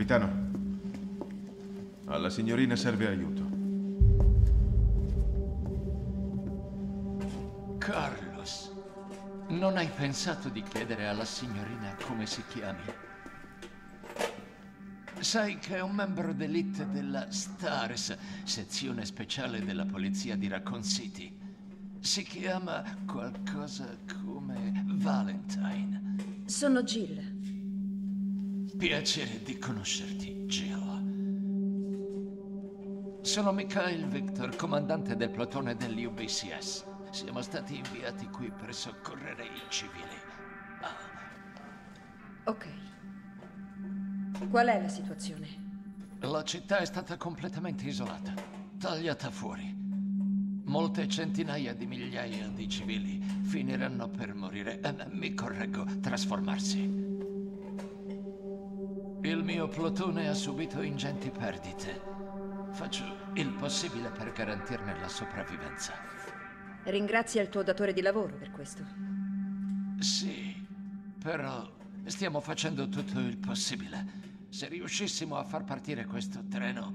Capitano, alla signorina serve aiuto. Carlos, non hai pensato di chiedere alla signorina come si chiami? Sai che è un membro d'elite della STARS, sezione speciale della polizia di Raccoon City. Si chiama qualcosa come Valentine. Sono Jill. Piacere di conoscerti, Jill. Sono Mikhail Victor, comandante del plotone dell'UBCS. Siamo stati inviati qui per soccorrere i civili. Ah, Ok. Qual è la situazione? La città è stata completamente isolata, tagliata fuori. Molte centinaia di migliaia di civili finiranno per morire, eh, mi correggo, trasformarsi. Il mio plotone ha subito ingenti perdite. Faccio il possibile per garantirne la sopravvivenza. Ringrazia il tuo datore di lavoro per questo. Sì, però stiamo facendo tutto il possibile. Se riuscissimo a far partire questo treno,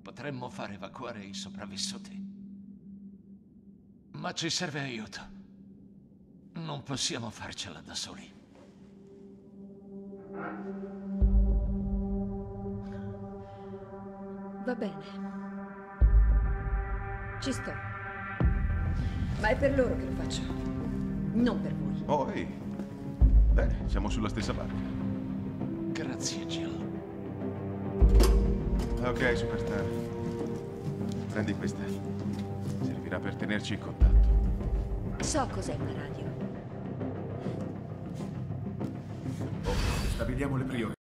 potremmo far evacuare i sopravvissuti. Ma ci serve aiuto. Non possiamo farcela da soli. Va bene. Ci sto. Ma è per loro che lo faccio. Non per voi. Oh, ehi. Bene, siamo sulla stessa barca. Grazie, Jill. Ok, Superstar. Prendi questa. Servirà per tenerci in contatto. So cos'è una radio. Stabiliamo le priorità.